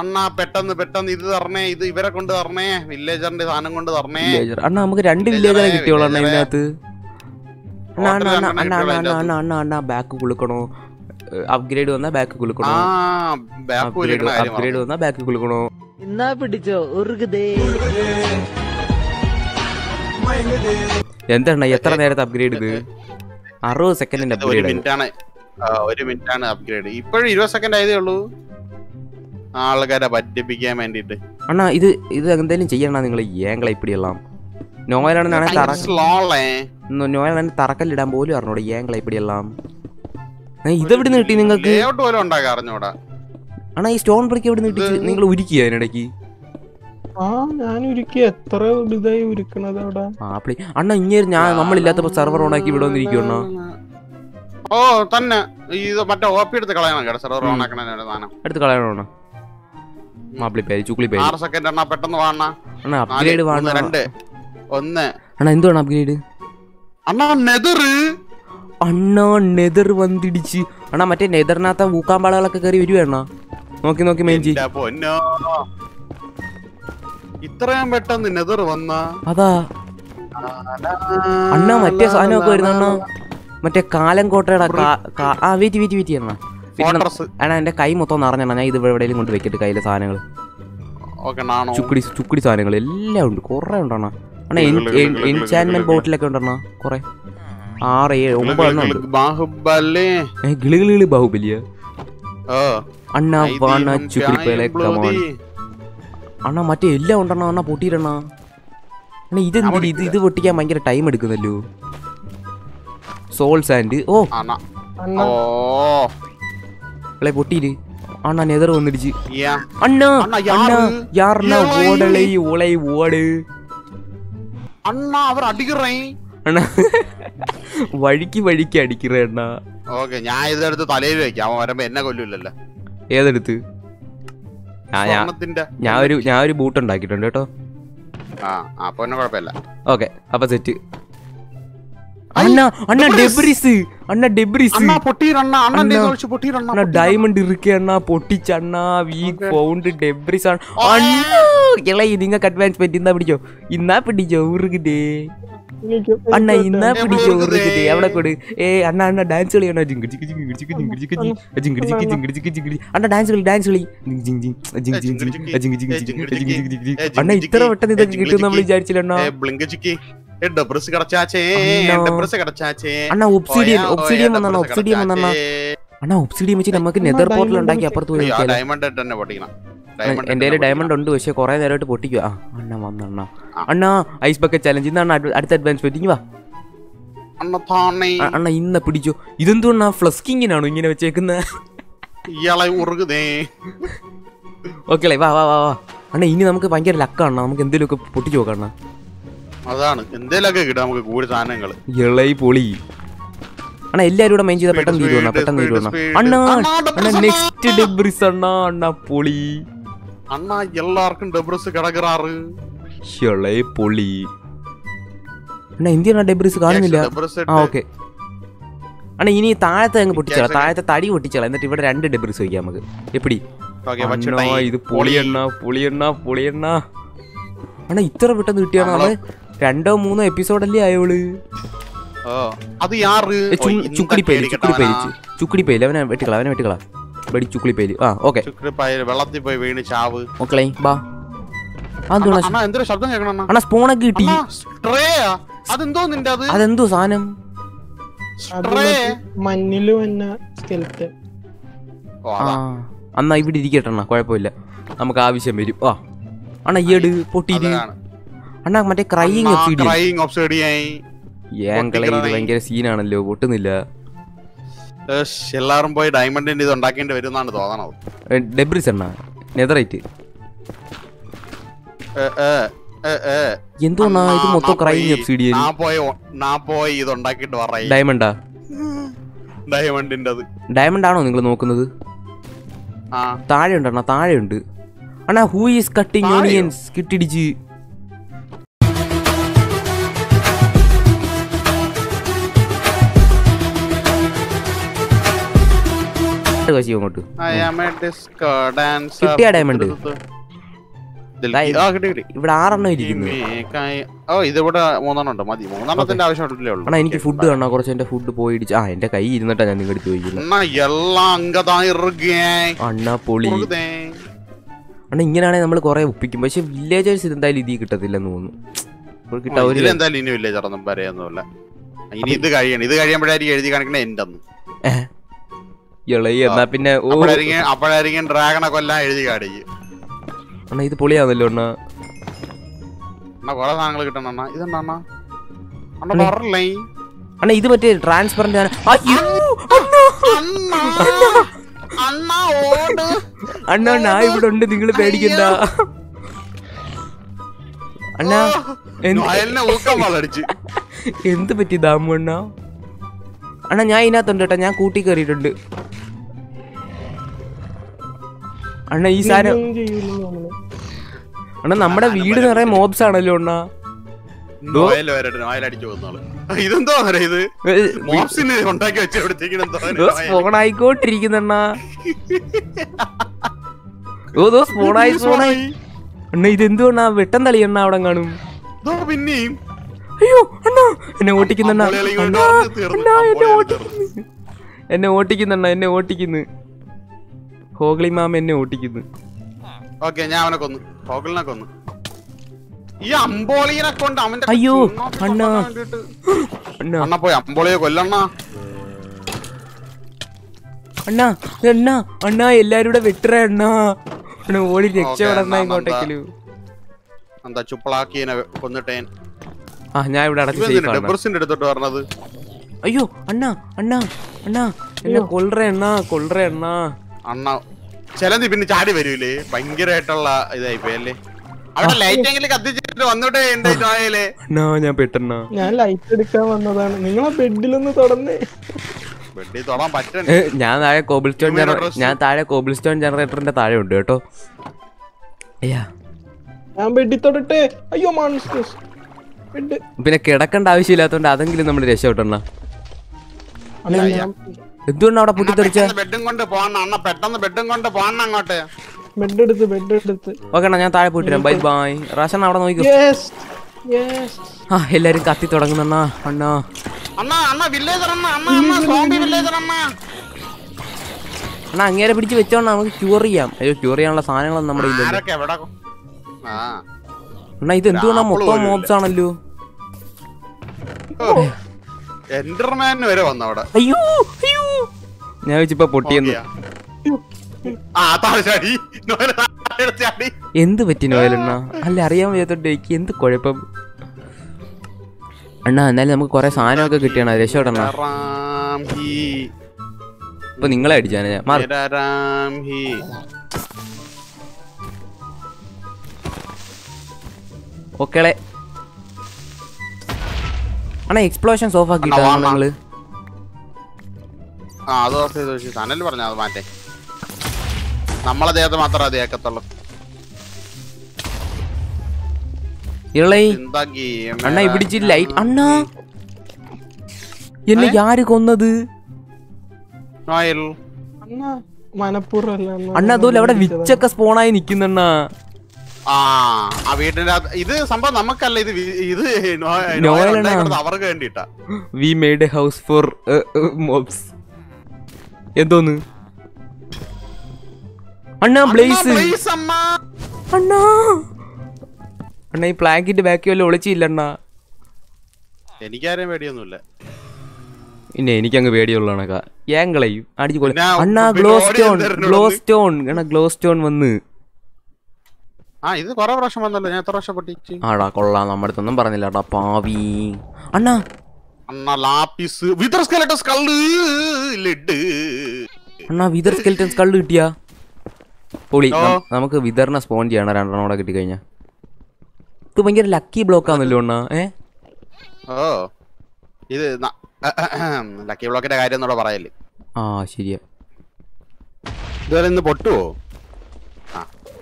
അണ്ണാ പെട്ടെന്ന് പെട്ടെന്ന് ഇത് തരണേ ഇത് ഇവരെ കൊണ്ട് തരണേ വില്ലേജറിന്റെ സാധനം കൊണ്ട് തരണേ. വില്ലേജർ അണ്ണാ നമുക്ക് രണ്ട് വില്ലേജറെ, വില്ലേജറെ കിട്ടിയോളൂ അണ്ണാ വില്ലേജറെ. ഇതിനകത്ത്. അണ്ണാ അണ്ണാ ഹോട്ടലിൽ അണ്ണാ രണ്ടെണ്ണം അണ്ണാ കിട്ടിയോളൂ അണ്ണാ അതിന്റെ അണ്ണാ അണ്ണാ അണ്ണാ ബാക്ക് കുളുക്കണോ അപ്ഗ്രേഡ് വന്നാ ബാക്ക് ആ കുളുക്കണോ ബാക്ക് അപ്ഗ്രേഡ് വലിക്കണ കാര്യം അപ്ഗ്രേഡ് മറന്നു. വന്നാ ബാക്ക് കുളുക്കണോ എന്നാ പിടിച്ചോ എന്താണ് എത്ര നേരത്തെ അപ്ഗ്രേഡ് ഇത്? അറുപത് സെക്കൻഡിന്റെ അപ്ഗ്രേഡ് ആണ്. ഒരു മിനിറ്റ് ആണ് അപ്ഗ്രേഡ് ഇപ്പോഴും ഇരുപത് സെക്കൻഡ് ആയതേ ഉള്ളൂ. ആൾക്കാരെ പറ്റിപ്പിക്കാൻ വേണ്ടിട്ട് അണ്ണാ ഇത് ഇത് എന്തെങ്കിലും ചെയ്യണ നിങ്ങൾ ഏങ്കളെ ഇപ്പിടിയെല്ലാം? സ്ലോളേ നോയലാണെങ്കിൽ തറക്കല്ലിടാൻ പോലും അറിഞ്ഞൂടെ ഏങ്കള ഇപ്പിടിയെല്ലാം. ഇതെവിടെ നിന്ന് കിട്ടി നിങ്ങൾക്ക്? അണ്ണാ ഈ സ്റ്റോൺ ബ്രിക്ക് എവിടെ നിന്ന് കിട്ടി നിങ്ങൾ ഉരുക്കിയ അതിനിടയ്ക്ക്. ആ ഞാൻ ഉരുക്കി. എത്ര ഇതായി ഉരുക്കണത് അവിടെ? അണ്ണാ ഇങ്ങനെ ഞാൻ നമ്മളില്ലാത്തപ്പോ സെർവർ ഓണാക്കി ഇവിടെ വന്നിരിക്കും അണ്ണാ. ഓ തന്നെ. ഇത് മറ്റേ ഓപ്പി എടുത്ത് കളയണം കേട്ടോ സെർവർ ഓൺ ആക്കണ സാധനം. എടുത്ത് കളയണോ മാപ്പിളി പേര് ചുക്ലി പേര്. ആറ് സെക്കൻഡ് എണ്ണ പെട്ടെന്ന് വാണ അണ്ണാ. അപ്ഗ്രേഡ് വേണ്ട രണ്ട്. ഒന്ന്. അണ്ണാ എന്തുവാണ് അപ്ഗ്രേഡ് അണ്ണാ നെദർ അണ്ണാ നെതർ വന്നിടിച്ച്. അണ്ണാ മറ്റേ നെതറിനകത്ത ഊക്കാമ്പാളകളൊക്കെ കയറി വരുവാണ നോക്കി നോക്കി മെയിൻ ഇത്രയും പെട്ടെന്ന് നെതർ വന്ന? അതാ. അണ്ണാ മറ്റേ സാധനമൊക്കെ വരുന്ന മറ്റേ കാലംകോട്ടയുടെ ആ വീറ്റ് വീറ്റ് വീറ്റ് എന്നാ. അണ്ണാ എന്റെ കൈ മൊത്തം നിറഞ്ഞാ ഞാൻ ഇത് എവിടെയും കൊണ്ട് വെക്കിട്ട് കയ്യിലെ സാധനങ്ങൾ ചുക്കുടി ചുക്കുടി സാധനങ്ങൾ എല്ലാം ഉണ്ട് കൊറേ ഉണ്ടണ്ണ. അണ്ണാ എൻചാൻമെന്റ് ബോട്ടിലൊക്കെ ഉണ്ടണ്ണ കുറെ. ആറ് ഏഴ് ഒമ്പത് ബാഹുബലി. ബാഹുബലിയ? അണ്ണ കമോൺ അണ്ണ മറ്റേ എല്ലാം ഉണ്ടണ്ണ അണ്ണ പൊട്ടിയിടണ്ണ അണ്ണ ഇത് ഇത് പൊട്ടിക്കാൻ ഭയങ്കര ടൈം എടുക്കുന്നല്ലോ. സോൾ ആൻഡ് ഓ. അല്ലേ പൊട്ടിയിൽ അണ്ണാ നെതർ വന്നിടിച്ച്. അണ്ണാ അണ്ണാ യാർണ ഓടലേ ഓളൈ ഓട്. അണ്ണാ അവർ അടിക്കറേ. അണ്ണാ. വഴിക്ക് വഴിക്ക് അടിക്കറേ അണ്ണാ. ഓക്കെ ഞാൻ ഇതെടുത്ത് തലയിൽ വെക്കാം. അവൻ വരുമ്പോ എന്നെ കൊല്ലൂലല്ലോ. ഏതെടുത്ത്? ഞാൻ ഒരു ഞാൻ ഒരു ബൂട്ട് ഉണ്ടാക്കിയിട്ടുണ്ട് കേട്ടോ. ആ അപ്പൊ എന്നെ കുഴപ്പമില്ല. ഓക്കെ അപ്പൊ സെറ്റ് അണ്ണ അണ്ണ ഡെബ്രിസ് അണ്ണ ഡെബ്രിസ് അണ്ണാ പൊട്ടീരണ്ണ അണ്ണന്റെ അണ്ണാ. ഒഴിച്ച് പൊട്ടീരണ്ണ അണ്ണ ഡയമണ്ട് ഇറുക്കി അണ്ണ പൊട്ടിച്ചണ്ണ വീക്ക് ഫൗണ്ട് ഡെബ്രിസ് ആണ് അണ്ണ ഇളയി നിങ്ങൾക്ക് അഡ്വാൻസ്മെന്റ് ഇന്നാ പിടിച്ചോ ഇന്നാ പിടിച്ചോ ഉറുകിട്ടേ എനിക്ക് അണ്ണ ഇന്നാ പിടിച്ചോ അവിടെ കൊടു ഏ അണ്ണ അണ്ണ ഡാൻസ് കളി അണ്ണ ജിങ്ക് ജിങ്ക് ജിങ്ക് ജിങ്ക് ജിങ്ക് ജിങ്ക് ജിങ്ക് ജിങ്ക് ജിങ്ക് ജിങ്ക് ജിങ്ക് അണ്ണ ഡാൻസ് കളി ഡാൻസ് കളി ജിങ്ക് ജിങ്ക് ജിങ്ക് ജിങ്ക് ജിങ്ക് ജിങ്ക് ജിങ്ക് ജിങ്ക് ജിങ്ക് അണ്ണ ഇത്ര പെട്ടെന്ന് ഇതൊക്കെ കിട്ടും നമ്മൾ വിചാരിച്ചില്ല അണ്ണ ഡബ്രസ് കടച്ചാച്ചേ. ഡബ്രസ് കടച്ചാച്ചേ. അണ്ണ ഒബ്സിഡിയൻ ഒബ്സിഡിയൻ വന്നാ ഒബ്സിഡിയൻ വന്നാ അണ്ണാ ഒബ്സിഡിയൻ വെച്ച് നമുക്ക് നെതർ പോർട്ടൽ ഉണ്ടാക്കി അപ്പുറത്ത് പോയി ഡയമണ്ട് തന്നെ പൊട്ടിക്കണം. എന്റെ കയ്യിൽ ഡയമണ്ട് ഉണ്ട് പക്ഷെ കുറെ നേരമായിട്ട് പൊട്ടിക്കുക ആ അണ്ണ വന്ന അണ്ണ അണ്ണ ഐസ് ബക്കറ്റ് ചലഞ്ച് ഇന്നാണ് അടുത്ത അഡ്വാൻസ് പറ്റി വാ. അണ്ണ ഇന്ന പിടിച്ചോ. ഇതെന്തുകൊണ്ടാ ഫ്ലസ്കിങ്ങിനാണോ ഇങ്ങനെ വെച്ചേക്കുന്നത് ഇയാളെ ഉറുകുതേ ഓക്കെ അല്ലേ വാ വാ വാ വാ. അണ്ണ ഇനി നമുക്ക് ഭയങ്കര ലക്കാണ് നമുക്ക് എന്തെങ്കിലുമൊക്കെ പൊട്ടിച്ചു നോക്കാം അണ്ണ. അതാണ്. എന്തേലൊക്കെ കിട്ടും നമുക്ക് കൂടി സാധനങ്ങൾ ഇളയി പൊളി. അണ്ണ എല്ലാരും കൂടെ മെയിൻ ചെയ്താൽ പെട്ടെന്ന് തീരുവണ്ണ പെട്ടെന്ന് തീരുവണ്ണ. അണ്ണ? നെക്സ്റ്റ് ഡെബ്രിസ് അണ്ണ അണ്ണ പൊളി. അണ്ണ എല്ലാവർക്കും ഡെബ്രിസ് കിടക്കറാറ്. ഇളയി പൊളി. അണ്ണ എന്തിനാ ഡെബ്രിസ് കാണുന്നില്ല. ആ ഓക്കെ. അണ്ണ ഇനി താഴത്തെ അങ്ങ് പൊട്ടിച്ചോളാം. താഴത്തെ തടി പൊട്ടിച്ചോളാം. എന്നിട്ട് ഇവിടെ രണ്ട് ഡെബ്രിസ് വയ്ക്കാം നമുക്ക്. എപ്പിടി? ഇത് പൊളിയണ്ണ പൊളിയണ്ണ പൊളിയണ്ണ. അണ്ണ ഇത്ര പെട്ടെന്ന് കിട്ടിയാണ് നമ്മൾ? രണ്ടോ മൂന്നോ എപ്പിസോഡല്ലേ ആയോൾ ഓ അത് ചുക്കുടി പേര് ചുക്കുടി പേര് ചുക്കുടി പേര് അവനെ വെട്ടിക്കള അവനെ വെട്ടിക്കള. ബടി ചുക്കുടി പേര് ആ ഓക്കെ. ചുക്കുടി പയ്യൽ വെള്ളത്തിൽ പോയി വീണ് ചാവ്. മക്കളെ ബാ. എന്തൊരു ശബ്ദം കേൾക്കണം അണ്ണാ? അണ്ണ സ്പോണൊക്കെ കിട്ടി. അതെന്തോ നിന്റെ അത്? അതെന്തോ സാധനം? മഞ്ഞിൽ വന്ന. അന്നാ ഇവിടെ ഇരിക്കട്ടെ അണ്ണ. കുഴപ്പമില്ല. നമുക്ക് ആവശ്യം വരും. ആ. അണ്ണാ ഈയട് പൊട്ടിയിട്ട്. അണ്ണ മറ്റേ ക്രൈയിങ് ക്രൈയിങ് obsidian. ഏങ്കളെ ഇത് ഭയങ്കര സീനാണല്ലോ പൊട്ടുന്നില്ല. എല്ലാവരും പോയി ഡയമണ്ടിന്റെ ഇത് ഉണ്ടാക്കേണ്ടി വരും എന്നാണ് തോന്നണത് ഡെബ്രിസ് അണ്ണ നെതറൈറ്റ്. എന്തോന്നാ ഇത് മൊത്തം ക്രൈയിങ് ക്രൈം ഞാൻ ഒബ്സിഡിയൻ നാ പോയി ഞാൻ പോയി ഇത് ഉണ്ടാക്കിട്ട് പറയും ഡയമണ്ടാ ഡയമണ്ടിന്റെ ഡയമണ്ട് ആണോ നിങ്ങൾ നോക്കുന്നത്? താഴെ ഉണ്ട് അണ്ണാ താഴെ ഉണ്ട് അണ്ണാ ഹൂ ഈസ് കട്ടിങ്? ഓണിയൻസ് കിട്ടിടിച്ച്. കിട്ടിയാ. ഇവിടെ ആറെണ്ണം ഇരിക്കുന്നു. ഓ ഇതിവിടെ മൂന്നെണ്ണം ഉണ്ട്. മതി. മൂന്നെണ്ണത്തിന്റെ ആവശ്യമില്ലേ ഉള്ളൂ. എനിക്ക് ഫുഡ് കാണാ കുറച്ച് എന്റെ ഫുഡ് പോയി ഇടിച്ച്. ആ എന്റെ കൈ ഇരുന്നിട്ടാ ഞാൻ നിങ്ങളുടെ ചോദിക്കുന്നത് അണ്ണാ പൊളി. ഇങ്ങനെയാണെങ്കിൽ നമ്മൾ കുറെ ഒപ്പിക്കും. പക്ഷെ വില്ലേജേഴ്സ് എന്തായാലും ഇതിൽ കിട്ടത്തില്ലെന്ന് തോന്നുന്നു. ഇപ്പോൾ കിട്ടാ ഓ, ഒരു ഇതിലെന്തായാലും ഇനി വില്ലേജ് ഒന്നും പറയാനൊന്നുമില്ല ഇനി ഇത് കഴിയണം. ഇത് കഴിയുമ്പോഴായിരിക്കും എഴുതി കാണിക്കണേ എന്റെ ഇളയി എന്നാ പിന്നെ അപ്പോഴായിരിക്കും ഡ്രാഗണെ കൊല്ലാൻ എഴുതി കാണിക്കും. അണ്ണാ ഇത് പൊളിയാന്നല്ലോ അണ്ണാ. അണ്ണാ കൊറേ സാധനങ്ങൾ കിട്ടണം അണ്ണാ. ഇതെന്നാ അണ്ണാ? അണ്ണാ പറഞ്ഞില്ലേ? അണ്ണാ ഇത് മറ്റേ ട്രാൻസ്പെറന്റ് ആണ്! അണ്ണാ ഞാൻ ഇവിടെ ഉണ്ട് നിങ്ങൾ പേടിക്കണ്ട. അണ്ണാ എന്ത് പറ്റി ദാമു അണ്ണാ? അണ്ണാ ഞാൻ ഇതിനകത്തുണ്ട് കേട്ടോ ഞാൻ കൂട്ടി കയറിയിട്ടുണ്ട്. അണ്ണാ ഈ സാധനം അണ്ണ നമ്മുടെ വീട് നിറയെ മോബ്സ് ആണല്ലോ അണ്ണാ. ഇതെന്തുകൊണ്ടാ വെട്ടം തളി അണ്ണാ അവിടെ കാണും. പിന്നെയും. അയ്യോ അണ്ണാ എന്നെ. അണ്ണാ, എന്നെ ഓട്ടിക്കുന്നണ്ണാ എന്നെ ഓട്ടിക്കുന്നു. ഹോഗ്ലി മാമ എന്നെ ഓട്ടിക്കുന്നു. ഓക്കെ ഞാൻ അവനെ കൊന്നു. ഹോഗ്ലിനെ കൊന്നു. ഈ അമ്പോളിയെ കൊണ്ട് അവന്റെ അയ്യോ, അണ്ണ. അണ്ണാ. പോയി അമ്പോളിയെ കൊല്ലണ്ണ. അണ്ണാ അണ്ണാ അണ്ണാ എല്ലാരും കൂടെ വെട്ടറ അണ്ണാ. അണ്ണ ഓടി രക്ഷപ്പെടണ ഇങ്ങോട്ടേക്കിൽ. എന്താ ചുപ്പളാക്കിയനെ കൊന്നിട്ടേൻ? ആ ഞാൻ ഇവിടെ അടച്ച് ഇവൻ safe ആണ്. ഡെബ്രസിന്റെ എടുത്തിട്ട് പറഞ്ഞത് അയ്യോ അണ്ണാ അണ്ണാ അണ്ണാ. എന്നെ കൊල්റ അണ്ണ കൊල්റ അണ്ണാ. അണ്ണ ചിലന്തി പിന്നെ ചാടി വരൂലേ? ഭയങ്കരമായിട്ടുള്ള ഇതായി പോയല്ലേ അവിടെ ലൈറ്റ് എങ്കിലും കത്തിച്ചിട്ട് വന്നോട്ടെ അണ്ണാ ഞാൻ പെട്ടെന്ന്. ഞാൻ ലൈറ്റ് എടുക്കാൻ വന്നതാണ്. നിങ്ങളെ ബെഡിലൊന്ന് തുടർന്നേ വെട്ടി തൊടാൻ പറ്റണ്ട ഞാൻ താഴെ കോബിൾ സ്റ്റോൺ ജനറേറ്റർ ഞാൻ താഴെ കോബിൾ സ്റ്റോൺ ജനറേറ്ററിന്റെ താഴെ ഉണ്ട് കേട്ടോ. അയ്യാ. ഞാൻ ബെഡിൽ തൊടട്ടെ? അയ്യോ മാൺസ്റ്റേഴ്സ് ബെഡ് പിന്നെ കിടക്കേണ്ട ആവശ്യമില്ലാത്തതുകൊണ്ട് അതെങ്കിലും നമ്മൾ രക്ഷപ്പെട്ടണ്ണ എന്തുകൊണ്ട് അവിടെ പൊട്ടിത്തെറിച്ച? ബെഡും കൊണ്ട് പോണ അണ്ണ പെട്ടെന്ന് ബെഡും കൊണ്ട് പോണ അങ്ങോട്ട്. ബെഡ് എടുത്ത് ബെഡ് എടുത്ത് ഓക്കെ അണ്ണാ ഞാൻ താഴെ പോയിട്ട് ബൈ ബൈ. റാഷൻ അവിടെ നോക്കി യെസ് യെസ് ആ എല്ലാരും കത്തി തുടങ്ങുന്നണ്ണാ അണ്ണാ അണ്ണാ. അണ്ണാ വില്ലേജർ അണ്ണാ അണ്ണാ അണ്ണ സോംബി വില്ലേജർ അണ്ണാ. അണ്ണാ അങ്ങേരെ പിടിച്ച് വെച്ചോണ്ട് നമുക്ക് ക്യൂർ ചെയ്യാം. അയ്യോ ക്യൂർ ചെയ്യാനുള്ള സാധനങ്ങളൊന്നും നമ്മുടെ ഇല്ല ആരൊക്കെ എവിടെ ആ. അണ്ണാ ഇത് എന്തുകൊണ്ടാ മൊത്തം മോബ്സ് ആണല്ലോ. എൻഡർമാൻ വരെ വന്നു അവിടെ. അയ്യോ അയ്യോ. ഞാൻ വെച്ചിപ്പോ പൊട്ടിയെന്ന്. എന്ത് പറ്റി നോയലണ്ണ അല്ല അറിയാൻ വയ്യാത്തോണ്ട് എനിക്ക് എന്ത് കുഴപ്പം? അണ്ണാ എന്നാലും നമുക്ക് കൊറേ സാധനമൊക്കെ കിട്ടിയാണ്. രക്ഷപ്പെടണ ഇപ്പൊ നിങ്ങളെ അടിച്ചാണ് ഞാൻ. ഓക്കേളെ. അണ്ണാ എക്സ്പ്ലോഷൻസ് ഓഫ് ആക്കി വാ, ആക്കിയിട്ടാണ് വാ. നിങ്ങൾ ആ അത് ഓഫ് ചെയ്ത് വെച്ചു സനൽ പറഞ്ഞു അത് മാറ്റേ. നമ്മളെ ദേഹത്ത് മാത്രമേ അത് കേക്കത്തുള്ളൂ. അണ്ണാ ഇവിടിച്ച് ലൈറ്റ് അണ്ണാ. എന്നെ ആര് കൊന്നത്? അണ്ണാ അതുപോലെ അവിടെ വിച്ചൊക്കെ സ്പോണായി നിക്കുന്നണ്ണാ ആ ആ വീടിന്റെ ഇത് സംഭവം നമുക്കല്ല ഇത് ഇത്. അവർക്ക് വേണ്ടിട്ടാ we made a house for mobs എന്തോന്ന്? അണ്ണാ ബ്ലേസ് അണ്ണാ. അണ്ണാ ഈ പ്ലാങ്കിന്റെ ബാക്കി വല്ല ഒളിച്ചില്ല അണ്ണാ. എനിക്കാരെയും പേടിയൊന്നുമില്ല. പിന്നെ എനിക്കങ്ങ് പേടിയുള്ളണക്ക ഏങ്കളെയും അടിച്ചു കൊല്ല. അണ്ണാ ഗ്ലോ സ്റ്റോൺ ഗ്ലോ സ്റ്റോൺ അണ്ണാ ഗ്ലോ സ്റ്റോൺ വന്ന്. ആ ഇത് കൊറേ പ്രാവശ്യം വന്നല്ലോ. ഞാൻ എത്ര പ്രാവശ്യം പൊട്ടിച്ചു? ആടാ കൊള്ളാം. നമ്മുടെ അടുത്തൊന്നും പറഞ്ഞില്ല ട്ടാ പാവി. അണ്ണാ. അണ്ണാ lapis. Wither skeletons skull lead അണ്ണാ വിതർ സ്കെൽറ്റൻസ് സ്കള്ള് കിട്ടിയാ? പൊളി നമുക്ക് വിതറിനെ സ്പോൺ ചെയ്യണം. രണ്ടെണ്ണം കൂടെ കിട്ടിക്കഴിഞ്ഞാ. ഇത് ഭയങ്കര ലക്കി ബ്ലോക്ക് ആണല്ലോ അണ്ണാ. ഏ? ഓ. ഇത് ലക്കി ബ്ലോക്കിന്റെ കാര്യം എന്നോട് പറയല്ലേ? ആ ശരിയാ. ഇതുവരെ ഇന്ന് പൊട്ടുവോ?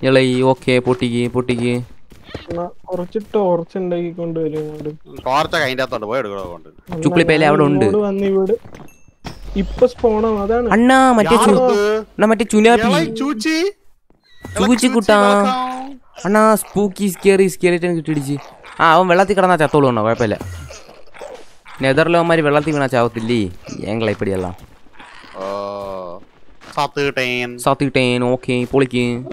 ഇളൈ ഓക്കെ പൊട്ടിക്ക് പൊട്ടിക്ക്. എന്നാ കുറച്ച് ടോർച്ച് ഉണ്ടാക്കി കൊണ്ടുവരും ഇങ്ങോട്ട്. ടോർച്ച അതിന്റെ അകത്തോട്ട് പോയി എടുക്കണോ കൊണ്ട് ചുക്ലി പേല അവിടെ ഉണ്ട്. ഇങ്ങോട്ട് വന്ന് ഇവിടെ ഇപ്പൊ സ്പോണാവും അതാണ്. അണ്ണാ മറ്റേ ചു- യാർക്ക്? അണ്ണാ മറ്റേ ചുനാപ്പി. ഇളയ ചൂച്ചി. ചൂച്ചി കുട്ടാ. അണ്ണാ സ്പൂക്കി സ്കേറി സ്കേറിട്ട് കിട്ടിടിച്ച് ആ അവൻ വെള്ളത്തിൽ കിടന്നാ ചത്തോളൂ ഉണ്ടോ കുഴപ്പമില്ല. നെതർലോമാര് വെള്ളത്തിൽ വീണാ ചാവത്തില്ലേ? ഞങ്ങളെ ഇപ്പടിയല്ല. സാത്തിട്ടേൻ ഓക്കെ പൊളിക്ക്.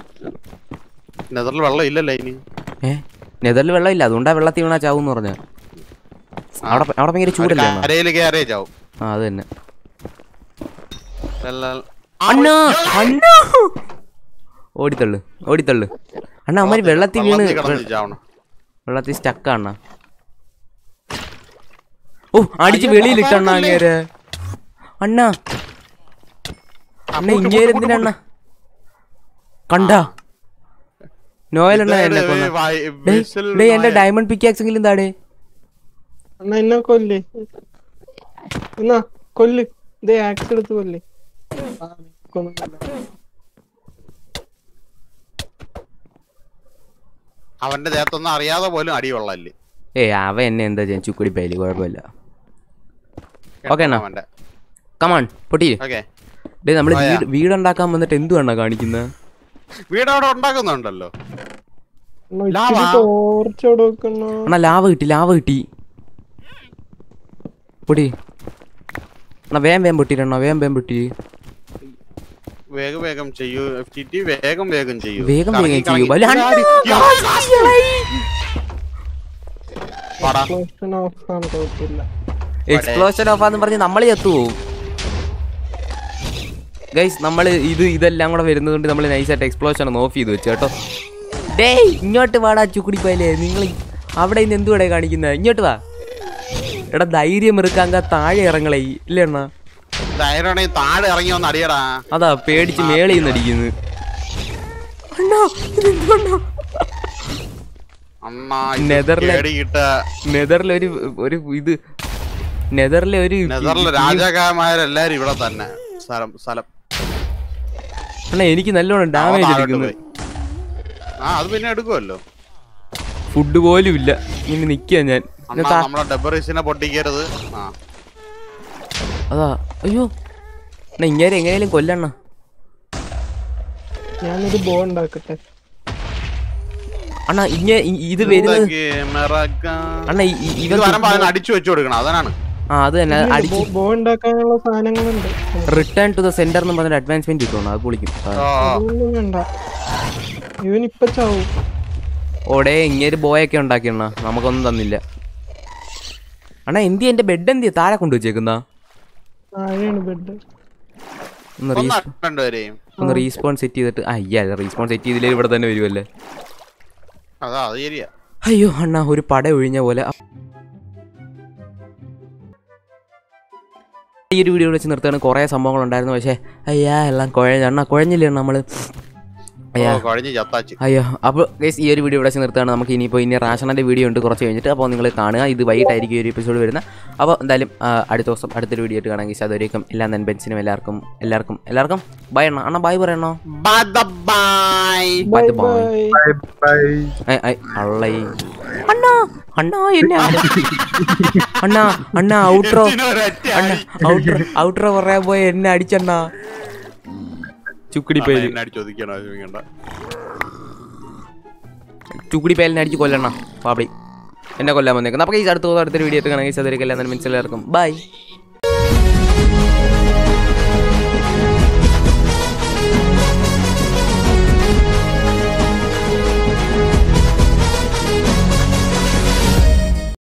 നെതറിൽ വെള്ളം ഇല്ല ഇനി. ഏ? നെതറിൽ വെള്ളമില്ല അതുകൊണ്ടാ വെള്ളത്തിൽ വീണാ ചാവും എന്ന് പറഞ്ഞ. അവിടെ അവിടെ ഭയങ്കര ചൂടല്ലേ അണ്ണാ? കരയിൽ കയറിയേ ചാവും. ആ അത് തന്നെ. വെള്ളം- അണ്ണാ അണ്ണാ! ഓടിത്തള്ളു ഓടിത്തള്ളു. അണ്ണാ അമ്മ വെള്ളത്തിൽ വീണ് വെള്ളത്തിൽ സ്റ്റക്ക് അണ്ണ. ഓ അടിച്ച് വെളിയിൽ ഇട്ടണ്ണ അങ്ങേര്. അണ്ണ അണ്ണ ഇങ്ങേര് എന്തിനാ അണ്ണ കണ്ട. എന്നെ എന്റെ ഡയമണ്ട് പിക്കാക്സ് എങ്കിലും താടേ. എന്നാ എന്നെ കൊല്ലേ. എന്നാ കൊല്ല്. ഇതേ ആക്സ് എടുത്ത് കൊല്ലേ. അവന്റെ ദേഹത്തൊന്നും അറിയാതെ പോലും അടി കൊള്ളല്ലേ ഏ അവ എന്നെ എന്താ ചെയ്യാൻ? ചുക്കുടി പേലി കുഴപ്പമില്ല. ഓക്കെ അണ്ണാ. അവന്റെ. കമാൺ പൊട്ടി ഓക്കെ ഡേ നമ്മൾ വീടുണ്ടാക്കാൻ വന്നിട്ട് എന്തു അണ്ണ കാണിക്കുന്നത് വീട് അവിടെ ഉണ്ടാക്കുന്നുണ്ടല്ലോ എന്നാ ലാവാ? അണ്ണാ കിട്ടി ലാവ കിട്ടി. പൊടി. അണ്ണാ വേം വേം പൊട്ടിട്ടോ വേം വേം പൊട്ടി. വേഗം വേഗം ചെയ്യൂ വേഗം വേഗം ചെയ്യൂ. വേഗം വേഗം ചെയ്യൂ. എക്സ്പ്ലോഷൻ ഓഫ് ആന്ന് പറഞ്ഞ് നമ്മൾ ചത്തുപോകും ഗൈസ് നമ്മൾ ഇത് ഇതെല്ലാം കൂടെ വരുന്നത് കൊണ്ട് നമ്മൾ നൈസായിട്ട് എക്സ്പ്ലോഷൻ ഒന്ന് ഓഫ് ചെയ്ത് വെച്ചു കേട്ടോ. ഡേ ഇങ്ങോട്ട് വാടാ ചുക്കുടിപ്പോയല്ലേ നിങ്ങൾ അവിടെ ഇന്ന് എന്തുവിടെ കാണിക്കുന്നത് ഇങ്ങോട്ട് വാ. എടാ ധൈര്യം ഇറുക്കാങ്ക താഴെ ഇറങ്ങളെ ഇല്ലേ അണ്ണാ? ധൈര്യമാണെങ്കിൽ താഴെ ഇറങ്ങി വന്ന് അടിയടാ. അതാ പേടിച്ച് മേളിൽ നിന്ന് കേടിയിട്ട നെതറിലെ ഒരു ഒരു ഇത് നെതറിലെ ഒരു നെതറിലെ രാജാക്കന്മാരെല്ലാരും ഇവിടെ തന്നെ. സ്ഥലം സ്ഥലം അണ്ണാ എനിക്ക് നല്ലോണം ഡാമേജ് എടുക്കുന്നു. ആ അത് പിന്നെ എടുക്കുമല്ലോ ഫുഡ് പോലും ഇല്ല. ഇനി നിക്കാ ഞാൻ. പൊട്ടിക്കരുത്. ആ. അതാ അയ്യോ. ഇങ്ങനെ എങ്ങനെയാലും കൊല്ലണ്ണ. ഞാനൊരു ബോ ഉണ്ടാക്കട്ടെ. അണ്ണാ ഇങ്ങ ഇ- ഇത് വരുന്നത് അടിച്ചു വെച്ചു കൊടുക്കണം. അതാണ് ആ അത് തന്നെ അടിച്ച്. ഉണ്ടാക്കാനുള്ള സാധനങ്ങളുണ്ട്. റിട്ടേൺ ടു ദ സെന്റർ എന്ന് പറഞ്ഞ അഡ്വാൻസ്മെന്റ് കിട്ടുന്നു അത് പൊളിക്കും ഓടെ ഇങ്ങനെ ബോയൊക്കെ ഉണ്ടാക്കിയണ്ണ നമുക്കൊന്നും തന്നില്ല. അണ്ണാ എന്തി എന്റെ ബെഡ് എന്തിയാ? താഴെ കൊണ്ടു വെച്ചേക്കുന്ന. താഴെയാണ് ബെഡ് ഒന്ന് റീസ്പോൺ സെറ്റ് ചെയ്തിട്ട് അയ്യ റീസ്പോൺ സെറ്റ് ചെയ്തില്ലേ? ഇവിടെ തന്നെ വരുമല്ലേ അയ്യോ അണ്ണാ ഒരു പട ഒഴിഞ്ഞ പോലെ. ഈ ഒരു വീഡിയോ വെച്ച് നിർത്തുകയാണ്. കുറേ സംഭവങ്ങളുണ്ടായിരുന്നു. പക്ഷേ അയ്യാ എല്ലാം കുഴഞ്ഞ അണ്ണാ കുഴഞ്ഞില്ലേ നമ്മൾ? ഓ അയ്യാ. കഴിഞ്ഞ് ചത്താച്ച്. അയ്യോ അപ്പോൾ ഗൈസ് ഈ ഒരു വീഡിയോ ഇവിടെ നിർത്താണ് നിർത്തുകയാണ്. നമുക്ക് ഇനിയിപ്പോൾ ഇനി റാഷണന്റെ വീഡിയോ ഉണ്ട് കുറച്ച് കഴിഞ്ഞിട്ട്. അപ്പോൾ നിങ്ങൾ കാണുക. ഇത് വൈകിട്ടായിരിക്കും ഒരു എപ്പിസോഡ് വരുന്ന അപ്പോൾ എന്തായാലും അടുത്ത ദിവസം അടുത്തൊരു വീഡിയോ ആയിട്ട് കാണാം ഗൈസ് അതുവരേക്കും എല്ലാ നൻപെൻസിനും എല്ലാവർക്കും എല്ലാവർക്കും എല്ലാവർക്കും. ബൈ എണ്ണ അണ്ണ ബൈ പറയണോ bye bye bye bye bye bye bye അള്ളേ. അണ്ണാ അണ്ണാ എന്നെ അണ്ണാ അണ്ണാ ഔട്ട്രോ അണ്ണ ഔട്ട്രോ ഔട്ട്രോ പറയാൻ പോയ എന്നെ അടിച്ചണ്ണാ. ചുക്കുടി പേര്. ചുക്കുടി പേലിനെ അടിച്ച് കൊല്ലണം. പാപ്പടി എന്നെ കൊല്ലാൻ വന്നേക്കുന്നത് അപ്പോൾ ഈ അടുത്ത അടുത്തൊരു വീഡിയോ അതുവരെയും എല്ലാ നന്മ ബൈ